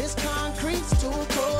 This concrete's too cold.